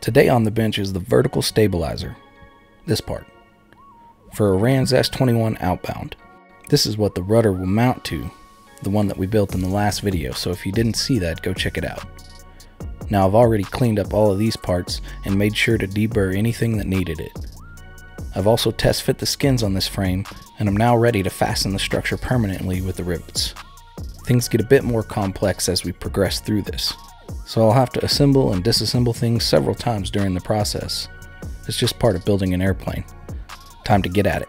Today on the bench is the vertical stabilizer, this part, for a Rans S21 outbound. This is what the rudder will mount to, the one that we built in the last video, so if you didn't see that, go check it out. Now I've already cleaned up all of these parts and made sure to deburr anything that needed it. I've also test fit the skins on this frame and I'm now ready to fasten the structure permanently with the rivets. Things get a bit more complex as we progress through this, so I'll have to assemble and disassemble things several times during the process. It's just part of building an airplane. Time to get at it.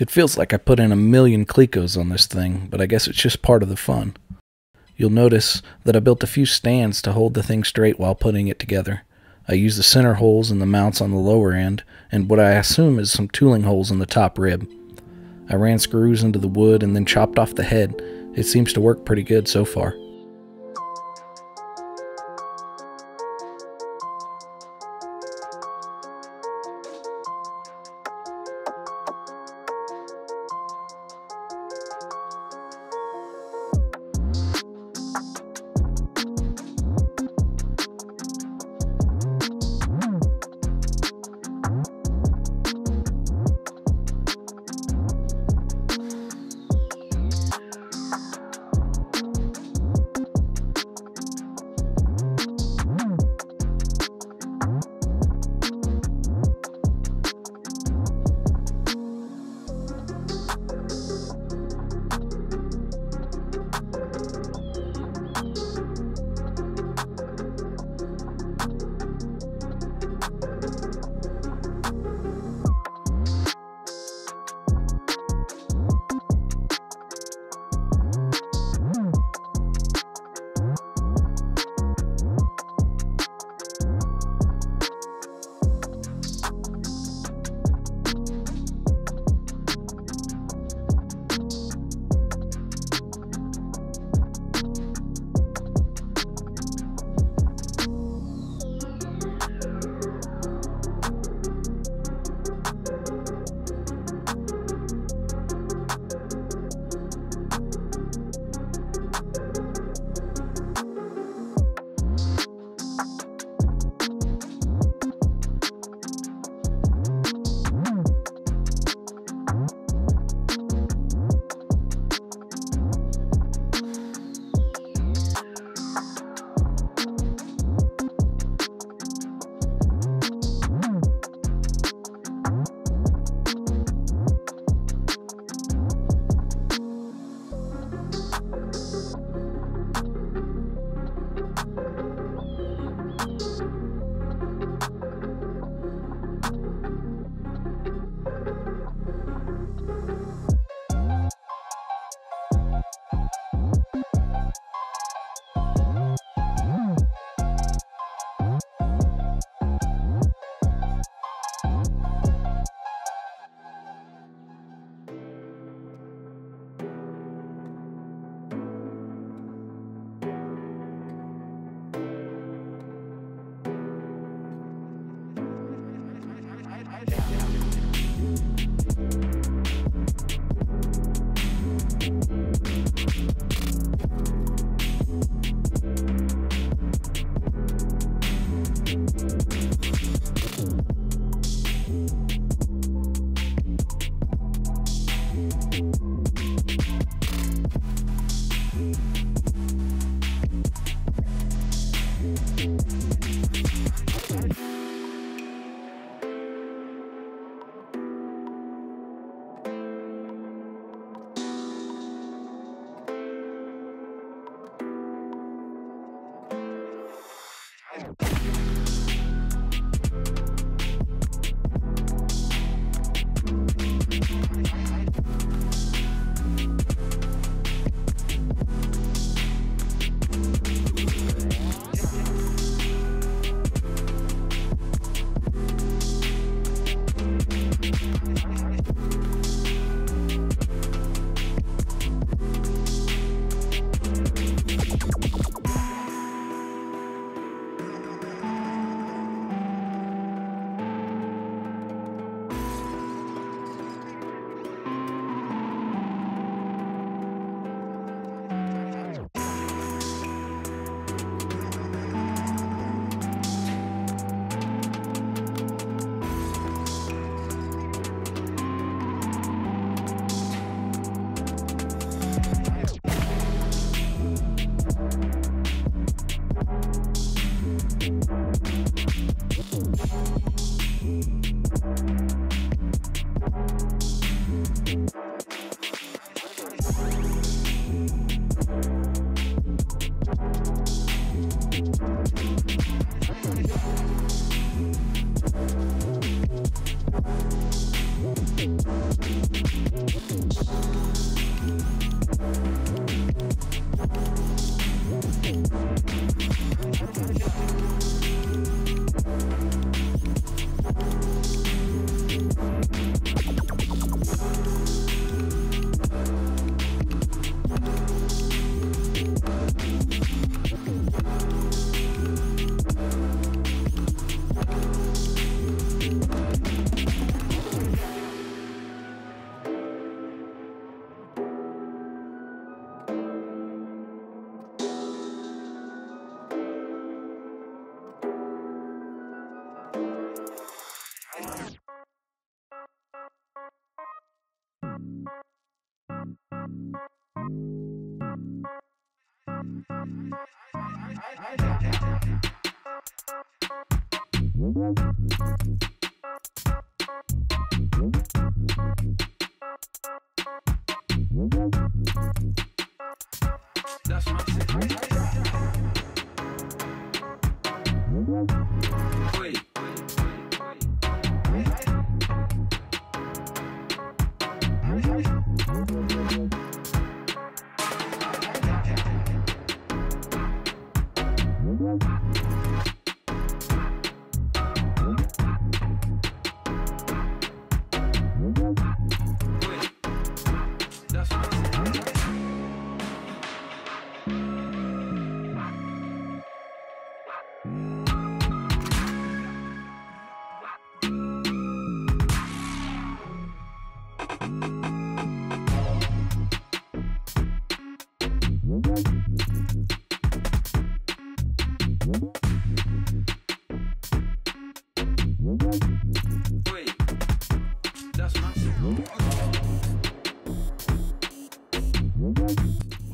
It feels like I put in a million Clecos on this thing, but I guess it's just part of the fun. You'll notice that I built a few stands to hold the thing straight while putting it together. I used the center holes and the mounts on the lower end, and what I assume is some tooling holes in the top rib. I ran screws into the wood and then chopped off the head. It seems to work pretty good so far.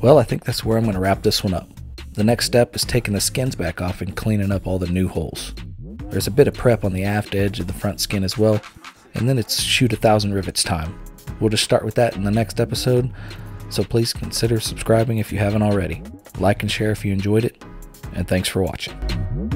Well, I think that's where I'm going to wrap this one up. The next step is taking the skins back off and cleaning up all the new holes. There's a bit of prep on the aft edge of the front skin as well, and then it's shoot a thousand rivets time. We'll just start with that in the next episode, so please consider subscribing if you haven't already. Like and share if you enjoyed it, and thanks for watching.